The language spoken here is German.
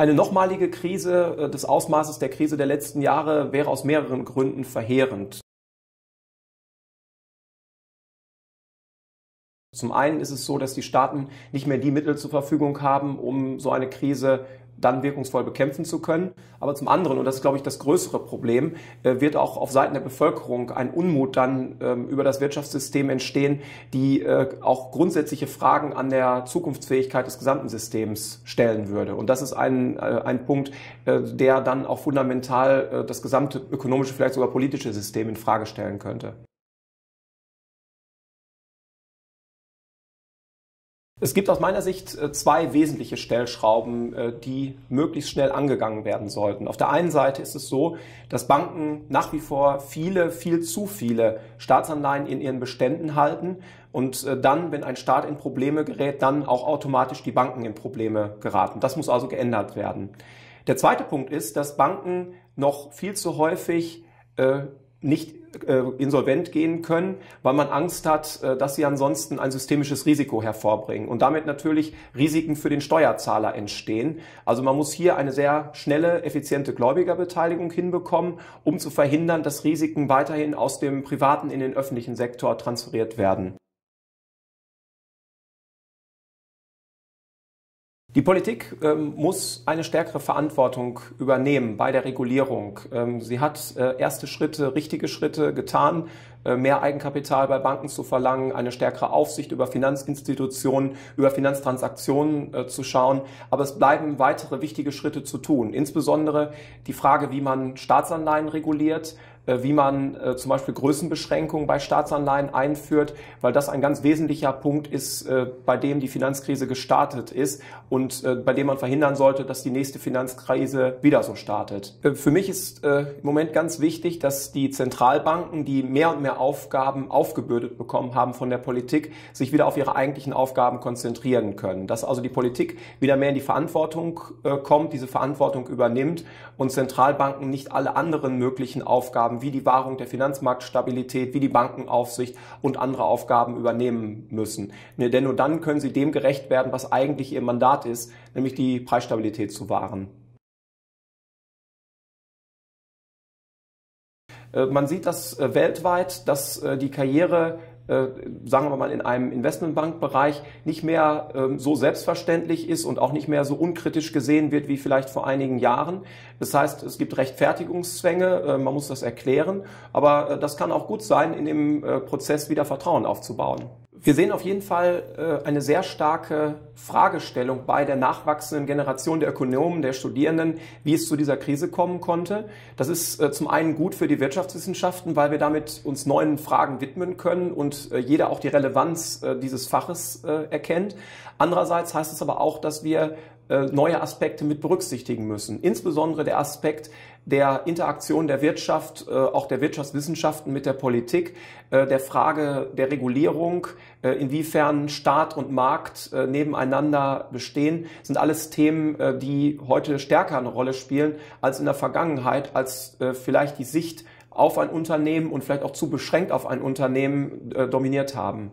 Eine nochmalige Krise äh, des Ausmaßes der Krise der letzten Jahre wäre aus mehreren Gründen verheerend. Zum einen ist es so, dass die Staaten nicht mehr die Mittel zur Verfügung haben, um so eine Krise dann wirkungsvoll bekämpfen zu können. Aber zum anderen, und das ist, glaube ich, das größere Problem, äh, wird auch auf Seiten der Bevölkerung ein Unmut dann ähm, über das Wirtschaftssystem entstehen, die äh, auch grundsätzliche Fragen an der Zukunftsfähigkeit des gesamten Systems stellen würde. Und das ist ein, äh, ein Punkt, der dann auch fundamental das gesamte ökonomische, vielleicht sogar politische System in Frage stellen könnte. Es gibt aus meiner Sicht äh, zwei wesentliche Stellschrauben, äh, die möglichst schnell angegangen werden sollten. Auf der einen Seite ist es so, dass Banken nach wie vor viele, viel zu viele Staatsanleihen in ihren Beständen halten und äh, dann, wenn ein Staat in Probleme gerät, dann auch automatisch die Banken in Probleme geraten. Das muss also geändert werden. Der zweite Punkt ist, dass Banken noch viel zu häufig nicht äh, insolvent gehen können, weil man Angst hat, äh, dass sie ansonsten ein systemisches Risiko hervorbringen und damit natürlich Risiken für den Steuerzahler entstehen. Also man muss hier eine sehr schnelle, effiziente Gläubigerbeteiligung hinbekommen, um zu verhindern, dass Risiken weiterhin aus dem privaten in den öffentlichen Sektor transferiert werden. Die Politik ähm, muss eine stärkere Verantwortung übernehmen bei der Regulierung. Ähm, sie hat äh, erste Schritte, richtige Schritte getan, äh, mehr Eigenkapital bei Banken zu verlangen, eine stärkere Aufsicht über Finanzinstitutionen, über Finanztransaktionen äh, zu schauen. Aber es bleiben weitere wichtige Schritte zu tun. Insbesondere die Frage, wie man Staatsanleihen reguliert, wie man äh, zum Beispiel Größenbeschränkungen bei Staatsanleihen einführt, weil das ein ganz wesentlicher Punkt ist, äh, bei dem die Finanzkrise gestartet ist und bei dem man verhindern sollte, dass die nächste Finanzkrise wieder so startet. Für mich ist im Moment ganz wichtig, dass die Zentralbanken, die mehr und mehr Aufgaben aufgebürdet bekommen haben von der Politik, sich wieder auf ihre eigentlichen Aufgaben konzentrieren können. Dass also die Politik wieder mehr in die Verantwortung kommt, diese Verantwortung übernimmt und Zentralbanken nicht alle anderen möglichen Aufgaben wie die Wahrung der Finanzmarktstabilität, wie die Bankenaufsicht und andere Aufgaben übernehmen müssen. Denn nur dann können sie dem gerecht werden, was eigentlich ihr Mandat ist, nämlich die Preisstabilität zu wahren. Äh, man sieht das äh, weltweit, dass äh, die Karriere sagen wir mal, in einem Investmentbankbereich nicht mehr ähm, so selbstverständlich ist und auch nicht mehr so unkritisch gesehen wird wie vielleicht vor einigen Jahren. Das heißt, es gibt Rechtfertigungszwänge, äh, man muss das erklären, aber äh, das kann auch gut sein, in dem Prozess wieder Vertrauen aufzubauen. Wir sehen auf jeden Fall eine sehr starke Fragestellung bei der nachwachsenden Generation der Ökonomen, der Studierenden, wie es zu dieser Krise kommen konnte. Das ist zum einen gut für die Wirtschaftswissenschaften, weil wir damit uns neuen Fragen widmen können und jeder auch die Relevanz dieses Faches erkennt. Andererseits heißt es aber auch, dass wir neue Aspekte mit berücksichtigen müssen. Insbesondere der Aspekt der Interaktion der Wirtschaft, äh, auch der Wirtschaftswissenschaften mit der Politik, äh, der Frage der Regulierung, äh, inwiefern Staat und Markt nebeneinander bestehen, sind alles Themen, die heute stärker eine Rolle spielen als in der Vergangenheit, als vielleicht die Sicht auf ein Unternehmen und vielleicht auch zu beschränkt auf ein Unternehmen dominiert haben.